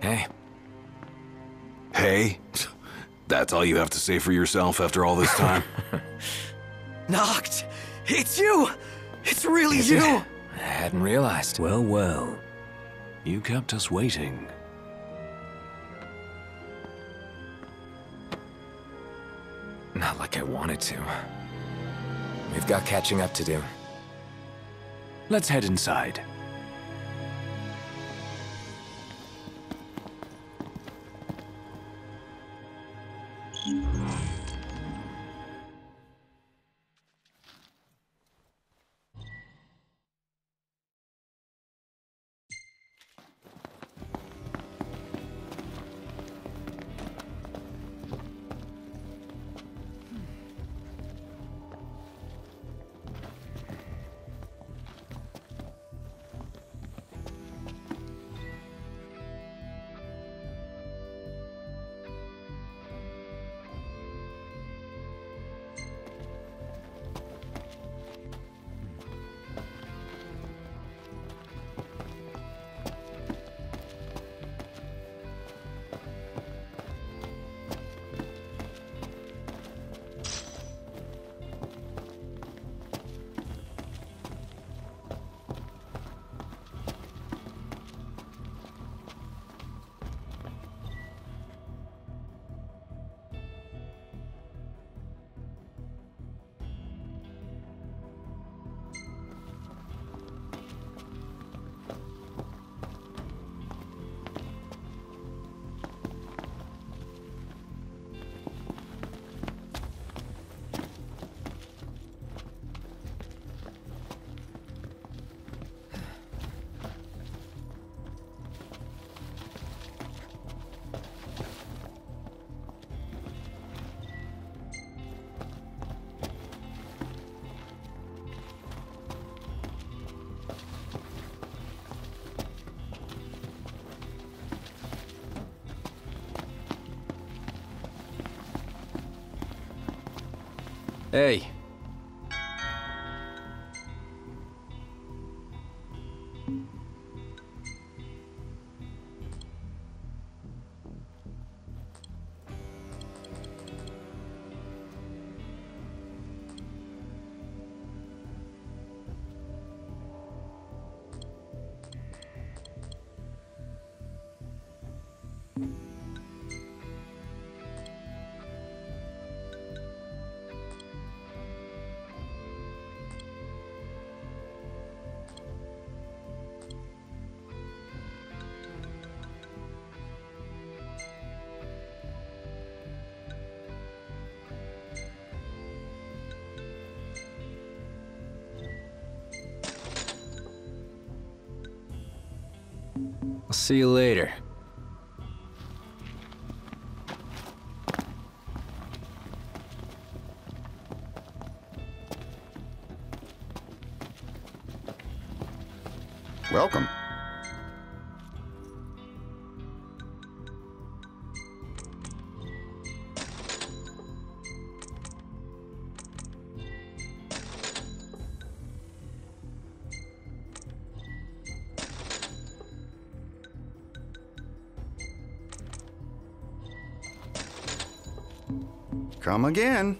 Hey, Hey? That's all you have to say for yourself after all this time? Noct! It's you! It's really Is you! it? I hadn't realized. well, well. You kept us waiting. Not like I wanted to. We've got catching up to do. Let's head inside. Hey. See you later. Welcome. Come again.